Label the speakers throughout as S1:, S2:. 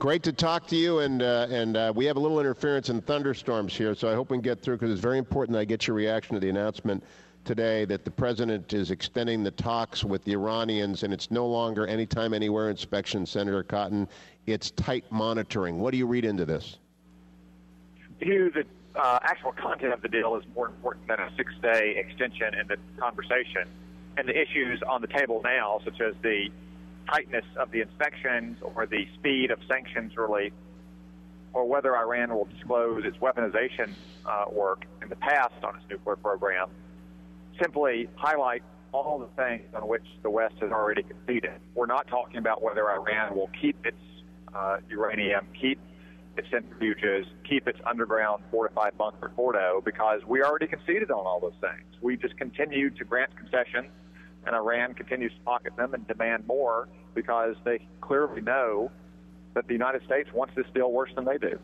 S1: Great to talk to you, and uh, and uh, we have a little interference and thunderstorms here, so I hope we can get through because it's very important that I get your reaction to the announcement today that the president is extending the talks with the Iranians, and it's no longer anytime, anywhere inspection, Senator Cotton. It's tight monitoring. What do you read into this?
S2: Hugh, the uh, actual content of the deal is more important than a six-day extension in the conversation, and the issues on the table now, such as the tightness of the inspections or the speed of sanctions relief, or whether Iran will disclose its weaponization uh, work in the past on its nuclear program, simply highlight all the things on which the West has already conceded. We're not talking about whether Iran will keep its uh, uranium, keep its centrifuges, keep its underground fortified bunker Fordo, because we already conceded on all those things. We just continue to grant concessions, and Iran continues to pocket them and demand more because they clearly know that the United States wants this deal worse than they do.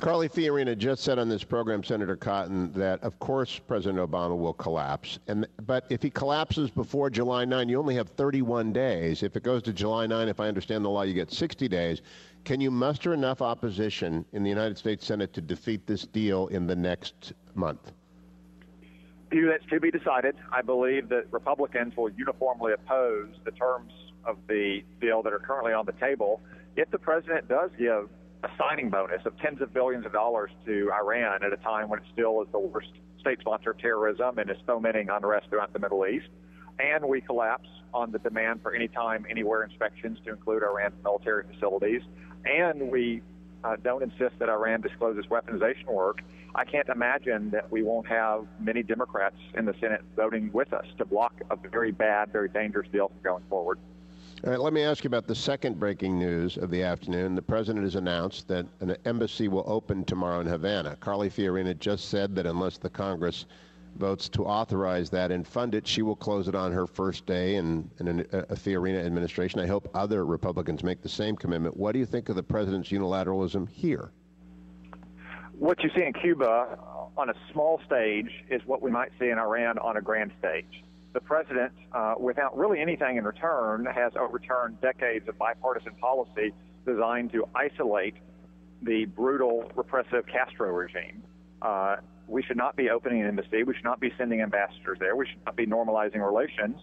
S1: Carly Fiorina just said on this program, Senator Cotton, that of course President Obama will collapse. And but if he collapses before July 9, you only have 31 days. If it goes to July 9, if I understand the law, you get 60 days. Can you muster enough opposition in the United States Senate to defeat this deal in the next month?
S2: That's to be decided. I believe that Republicans will uniformly oppose the terms of the deal that are currently on the table. If the president does give a signing bonus of tens of billions of dollars to Iran at a time when it still is the worst state sponsor of terrorism and is fomenting unrest throughout the Middle East. And we collapse on the demand for anytime, anywhere inspections to include Iran's military facilities. And we uh, don't insist that Iran discloses weaponization work. I can't imagine that we won't have many Democrats in the Senate voting with us to block a very bad, very dangerous deal from going forward.
S1: All right, let me ask you about the second breaking news of the afternoon. The president has announced that an embassy will open tomorrow in Havana. Carly Fiorina just said that unless the Congress votes to authorize that and fund it, she will close it on her first day in, in a, a Fiorina administration. I hope other Republicans make the same commitment. What do you think of the president's unilateralism here?
S2: What you see in Cuba on a small stage is what we might see in Iran on a grand stage the president, uh, without really anything in return, has overturned decades of bipartisan policy designed to isolate the brutal, repressive Castro regime. Uh, we should not be opening an embassy. We should not be sending ambassadors there. We should not be normalizing relations.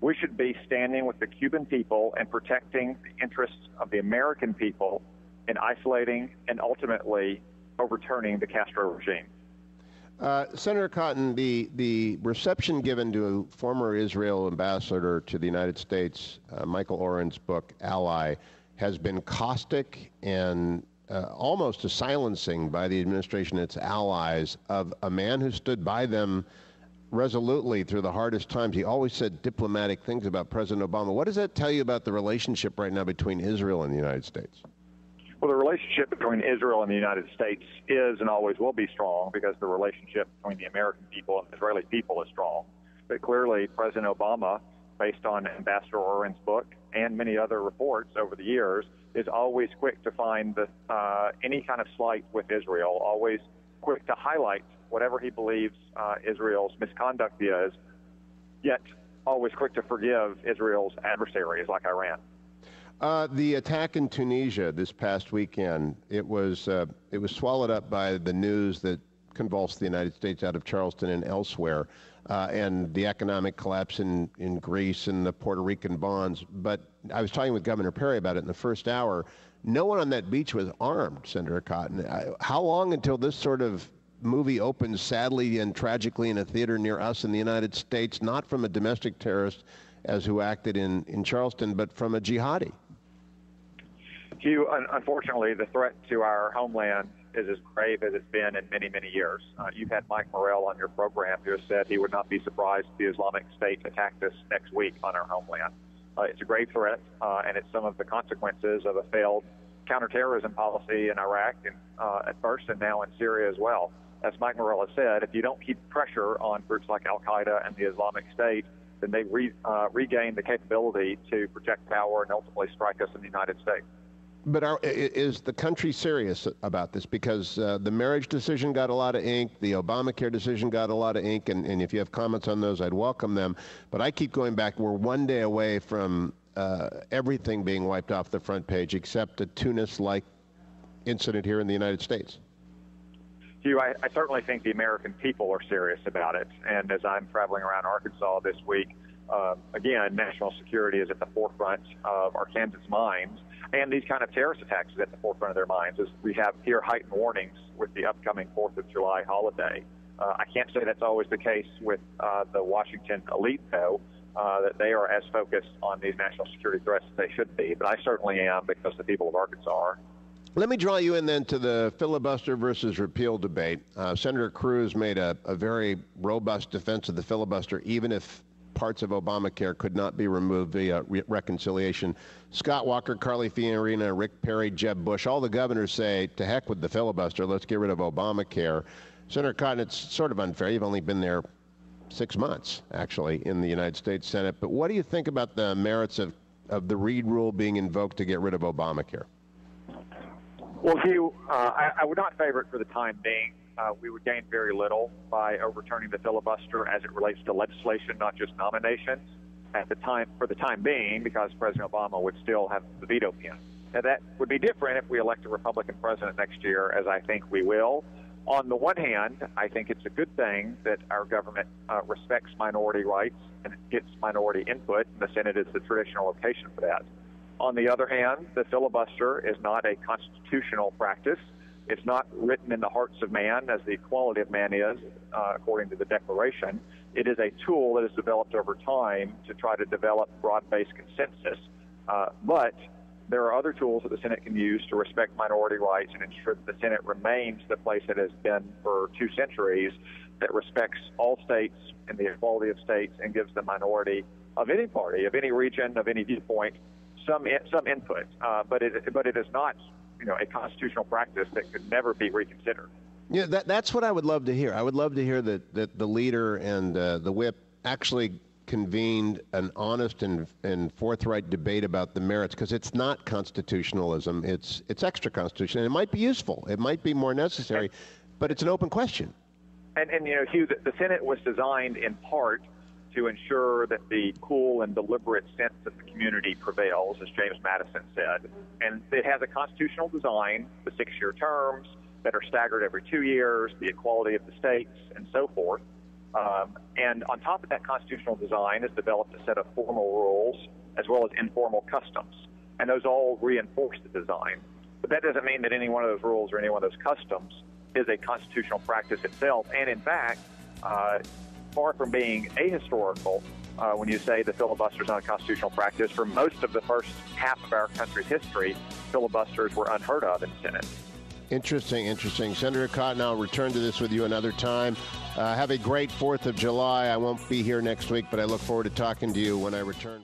S2: We should be standing with the Cuban people and protecting the interests of the American people in isolating and ultimately overturning the Castro regime.
S1: Uh, Senator Cotton, the, the reception given to former Israel ambassador to the United States, uh, Michael Oren's book, Ally, has been caustic and uh, almost a silencing by the administration and its allies of a man who stood by them resolutely through the hardest times. He always said diplomatic things about President Obama. What does that tell you about the relationship right now between Israel and the United States?
S2: Well, the relationship between Israel and the United States is and always will be strong because the relationship between the American people and the Israeli people is strong. But clearly, President Obama, based on Ambassador Oren's book and many other reports over the years, is always quick to find the, uh, any kind of slight with Israel, always quick to highlight whatever he believes uh, Israel's misconduct is, yet always quick to forgive Israel's adversaries like Iran.
S1: Uh, the attack in Tunisia this past weekend, it was, uh, it was swallowed up by the news that convulsed the United States out of Charleston and elsewhere, uh, and the economic collapse in, in Greece and the Puerto Rican bonds. But I was talking with Governor Perry about it in the first hour. No one on that beach was armed, Senator Cotton. How long until this sort of movie opens sadly and tragically in a theater near us in the United States, not from a domestic terrorist as who acted in, in Charleston, but from a jihadi?
S2: Hugh, un- unfortunately, the threat to our homeland is as grave as it's been in many, many years. Uh, you've had Mike Morell on your program who has said he would not be surprised if the Islamic State attacked us next week on our homeland. Uh, it's a grave threat, uh, and it's some of the consequences of a failed counterterrorism policy in Iraq and uh, at first and now in Syria as well. As Mike Morell has said, if you don't keep pressure on groups like Al Qaeda and the Islamic State, then they re- uh, regain the capability to protect power and ultimately strike us in the United States.
S1: But are, is the country serious about this? Because uh, the marriage decision got a lot of ink, the Obamacare decision got a lot of ink, and, and if you have comments on those, I'd welcome them. But I keep going back. We're one day away from uh, everything being wiped off the front page except a Tunis like incident here in the United States?
S2: Hugh, I, I certainly think the American people are serious about it. And as I'm traveling around Arkansas this week, uh, again, national security is at the forefront of Arkansans' minds, and these kind of terrorist attacks is at the forefront of their minds. As we have here heightened warnings with the upcoming Fourth of July holiday. Uh, I can't say that's always the case with uh, the Washington elite, though. Uh, that they are as focused on these national security threats as they should be, but I certainly am because the people of Arkansas are.
S1: Let me draw you in then to the filibuster versus repeal debate. Uh, Senator Cruz made a, a, very robust defense of the filibuster, even if parts of Obamacare could not be removed via re- reconciliation. Scott Walker, Carly Fiorina, Rick Perry, Jeb Bush, all the governors say, to heck with the filibuster, let's get rid of Obamacare. Senator Cotton, it's sort of unfair. You've only been there six months, actually, in the United States Senate. But what do you think about the merits of, of the Reid rule being invoked to get rid of Obamacare?
S2: Well, Hugh, uh, I, I, would not favor it for the time being. Uh, we would gain very little by overturning the filibuster as it relates to legislation, not just nominations. At the time, for the time being, because President Obama would still have the veto pen. Now, that would be different if we elect a Republican president next year, as I think we will. On the one hand, I think it's a good thing that our government uh, respects minority rights and gets minority input, and the Senate is the traditional location for that. On the other hand, the filibuster is not a constitutional practice. It's not written in the hearts of man as the equality of man is, uh, according to the Declaration. It is a tool that is developed over time to try to develop broad based consensus. Uh, but there are other tools that the Senate can use to respect minority rights and ensure that the Senate remains the place it has been for two centuries that respects all states and the equality of states and gives the minority of any party, of any region, of any viewpoint, some some input, uh, but it but it is not you know a constitutional practice that could never be reconsidered.
S1: Yeah, that, that's what I would love to hear. I would love to hear that that the leader and uh, the whip actually convened an honest and, and forthright debate about the merits because it's not constitutionalism it's it's extra constitutional and it might be useful it might be more necessary but it's an open question
S2: and and you know Hugh the, the Senate was designed in part to ensure that the cool and deliberate sense of the community prevails, as James Madison said. And it has a constitutional design, the six year terms that are staggered every two years, the equality of the states, and so forth. Um, and on top of that constitutional design is developed a set of formal rules as well as informal customs. And those all reinforce the design. But that doesn't mean that any one of those rules or any one of those customs is a constitutional practice itself. And in fact, uh, far from being ahistorical uh, when you say the filibuster is not a constitutional practice. For most of the first half of our country's history, filibusters were unheard of in the Senate.
S1: Interesting, interesting. Senator Cotton, I'll return to this with you another time. Uh, have a great 4th of July. I won't be here next week, but I look forward to talking to you when I return.